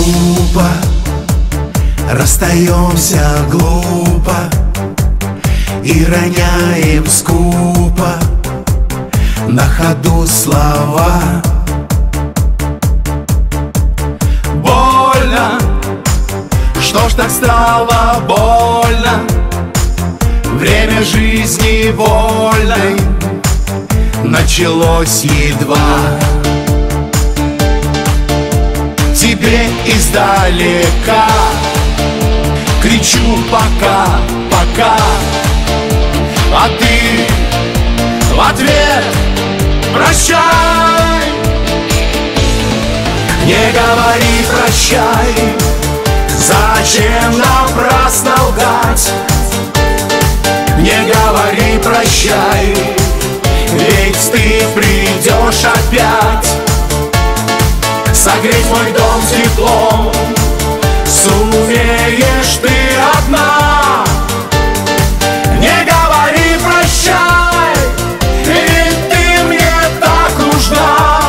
глупо. Расстаемся глупо И роняем скупо. На ходу слова. Больно. Что ж так стало больно? Время жизни вольной Началось едва издалека. Кричу пока, пока А ты в ответ прощай Не говори прощай Зачем напрасно лгать? Не говори прощай Ведь ты придешь опять Согреть мой дом теплом. Сумеешь ты одна. Не говори прощай Ведь ты мне так нужна.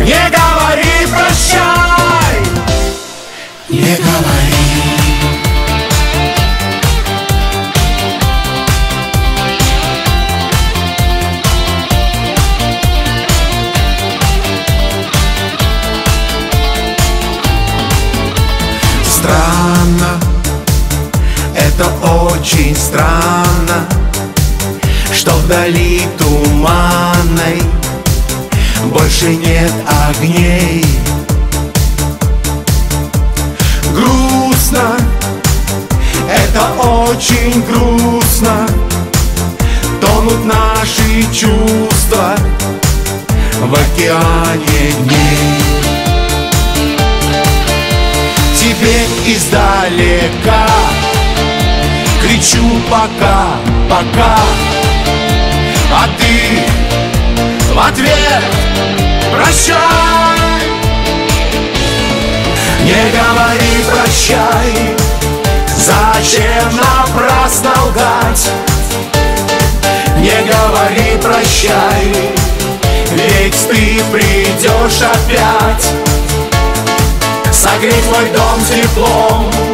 Не говори прощай. Не говори это очень странно Что вдали туманной Больше нет огней. Грустно, это очень грустно Тонут наши чувства В океане дней. Тебе издалека Кричу пока, пока А ты в ответ прощай Не говори прощай Зачем напрасно лгать? Не говори прощай Ведь ты придешь опять. Согреть мой дом теплом